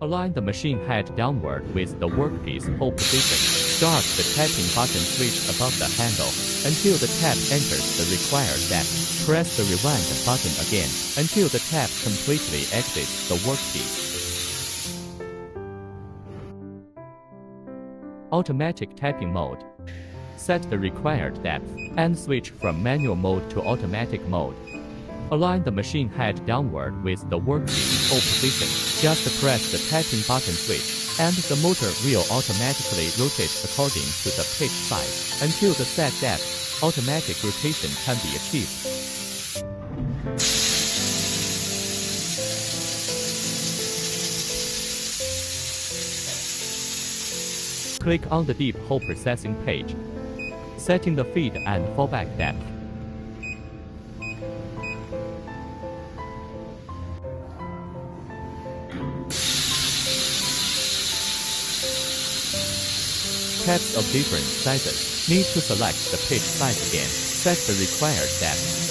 Align the machine head downward with the workpiece hold position. Start the tapping button switch above the handle until the tap enters the required depth. Press the rewind button again until the tap completely exits the workpiece. Automatic tapping mode. Set the required depth and switch from manual mode to automatic mode. Align the machine head downward with the workpiece hold position. Just press the tapping button switch, and the motor will automatically rotate according to the pitch size until the set depth. Automatic rotation can be achieved. Click on the deep hole processing page, setting the feed and fallback depth. Taps of different sizes. Need to select the pitch size again. Set the required depth.